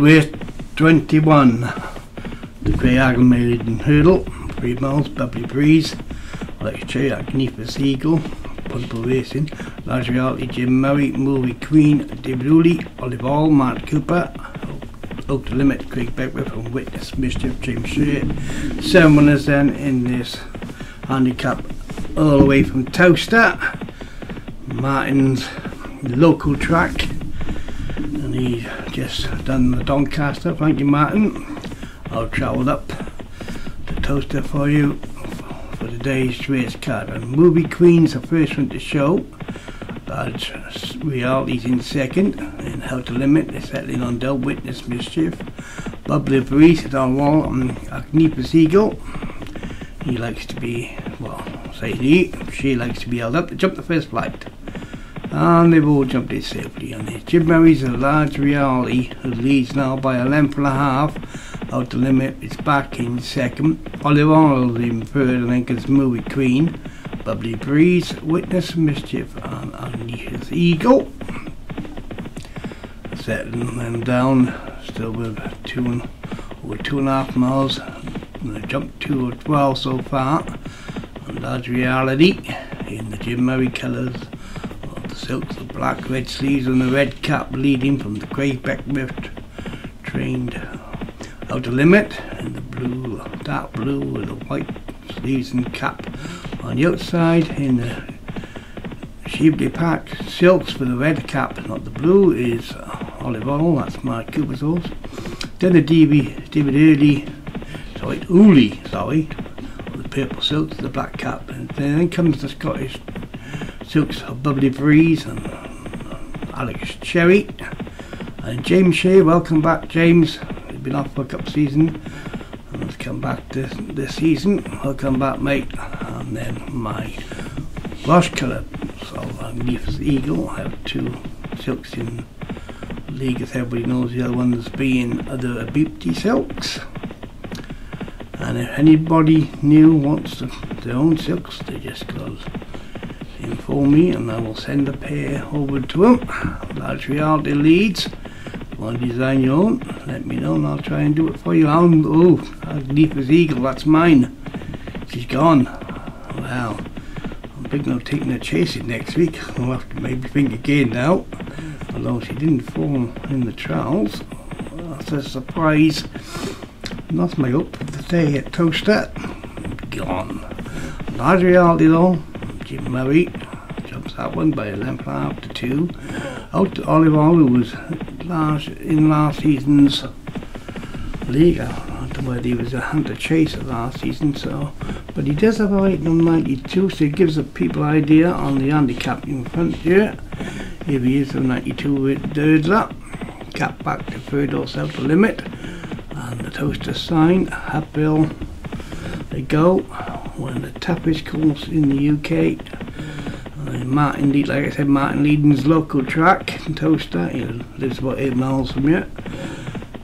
Race 21. The Craig Allen Maiden Hurdle. Three miles, Bubbly Breeze. Like Cherry Agnipas Eagle. Possible Racing. Large Reality, Jim Murray, Movie Queen, David Ooley, Olive Oil, Matt Cooper. Oak the Limit, Craig Beckwith and Witness Mischief, James Shea. Seven winners then in this handicap all the way from Towcester. Martin's local track and he just done the Doncaster. Thank you Martin. I've travelled up to Towcester for you for today's race card. And Movie Queen's the first one to show. Badge Reality's in second and How to Limit they're settling on Del Witness Mischief. Bubbly Breeze is on wall um, and Agnipus Eagle he likes to be well say he she likes to be held up to jump the first flight and they've all jumped it safely on. Jim Murray's a large reality who leads now by a length and a half out the limit. It's back in second. Oliver Arnold in third and then gets Movie Queen. Bubbly Breeze, Witness Mischief and Unleashes Eagle. Settling them down, still with two and over two and a half miles. And jumped two or twelve so far. And large reality in the Jim Murray colours silks, the black red sleeves and the red cap leading from the grey Beckwith trained outer limit and the blue, dark blue with the white sleeves and cap on the outside in the Shively Pack silks with the red cap, not the blue, is uh, olive oil, that's my Cooper's horse. Then the DB, David Early, sorry, Ooley, sorry, the purple silks, the black cap, and then comes the Scottish Silks of Bubbly Breeze and Alex Cherry and James Shea. Welcome back, James. You've been off for a couple season and has come back this, this season. Welcome back, mate. And then my wash colour, so Leaf's Eagle. I have two silks in league, as everybody knows. The other ones being other Abipti silks. And if anybody new wants their own silks, they just inform me and I will send a pair over to him. Large reality leads. Want to design your own? Let me know and I'll try and do it for you. I'm, oh, Agnetha's Eagle, that's mine. She's gone. Well, I'm thinking of taking a chase chasing next week. I'll have to maybe think again now. Although she didn't fall in the trials. That's a surprise. Not my hope for the day at Towcester. Gone. Large reality though. Jim Murray jumps that one by a length two. Out to Oliver, who was last in last season's league. I don't know whether he was a hunter chaser last season, so but he does have a weight on 92, so it gives the people idea on the handicap in front here. If he is a 92 with Durdler, cap back to third or the limit, and the Towcester sign, Hatbill, they go one of the toughest course in the UK. Martin, like I said, Martin Leedon's local track in Towcester. He lives about eight miles from here.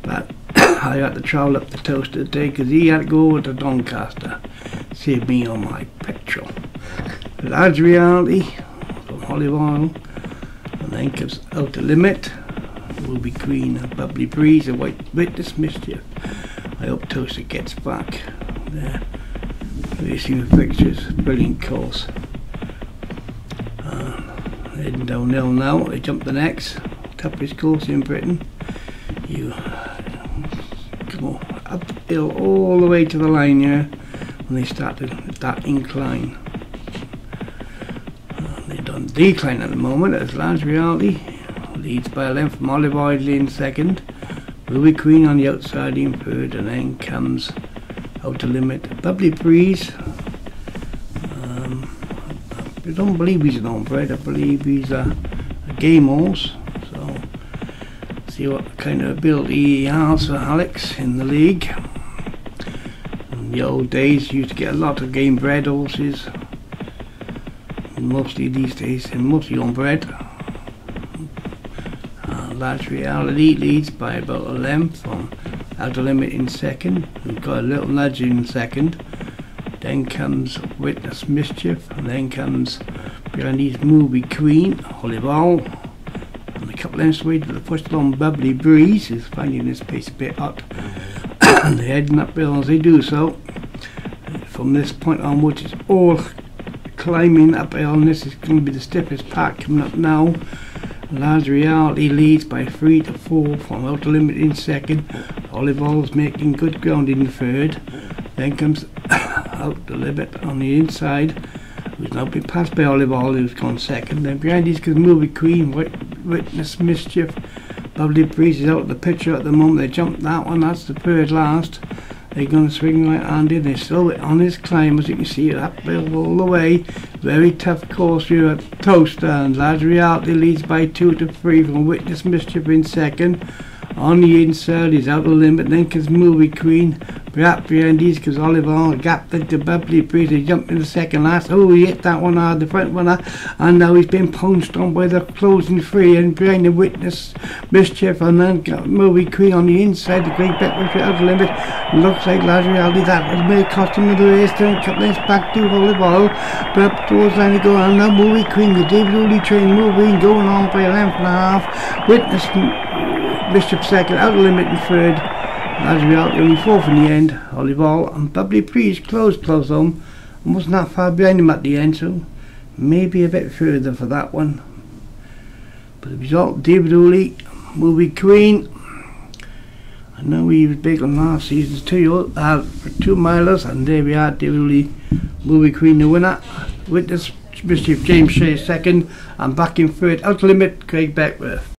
But I had to travel up to Towcester today because he had to go over to Doncaster. Save me on my petrol. Large reality from Olive Oil. And then comes Out the Limit. Will be Green, a Bubbly Breeze, a White Witness Mischief. I hope Towcester gets back there racing fixtures, brilliant course. Uh, heading downhill now, they jump the next, toughest course in Britain. You go uphill all the way to the line here when they started that incline. Uh, they've done decline at the moment as large reality leads by a length from Olive in second, Ruby Queen on the outside in third, and then comes outer limit. Bubbly breeze. Um, I don't believe he's an homebred. I believe he's a, a game horse. So see what kind of ability he has for Alex in the league. In the old days, you used to get a lot of game bred horses. Mostly these days, and mostly homebred. Uh, large reality leads by about a length from outer limit in second. We've got a little nudge in second. Then comes Witness Mischief, and then comes behind Movie Queen, Owl, and a couple lengths away to the first long bubbly breeze, who's finding this pace a bit hot. and they're heading uphill as they do so. From this point onwards, it's all climbing uphill, and this is going to be the stiffest part coming up now. Reality leads by 3 to 4 from Outer Limit in second. Olive Oil's making good ground in third. Then comes out the Limit on the inside, who's now been passed by Olive Oil, who's gone second. Then behind these goes Movie Queen, Witness Mischief. Lovely Breeze is out of the picture at the moment. They jumped that one, that's the third last. They're going to swing right hand in. They're still on his climb, as you can see, uphill all the way. Very tough course here at Towcester. And Reality leads by two to three from Witness Mischief in second. On the inside he's is Outer Limit, then comes Movie Queen. Right behind these because Oliver Oil gap the bubbly breeze. He jumped in the second last. Oh, he hit that one hard, the front one. And now he's been punched on by the closing three. And behind the witness, Mischief. And then got Movie Queen on the inside. The great bet was out the limit. Looks like large reality. That was may cost him the race. Then cut this back to Oil. But towards line to go. And now Movie Queen, the David Dooley train moving, going on by a length and a half. Witness Mischief second, out the limit in third. As we are only fourth in the end, Olive Oil and Bubbly Breeze close close home and wasn't that far behind him at the end so maybe a bit further for that one. But the result, David Hooley, Movie Queen. I know he was big on last season's two, uh, two milers and there we are, David Hooley, Movie Queen the winner. With this Mischief James Shea second and back in third, out limit Craig Beckwith.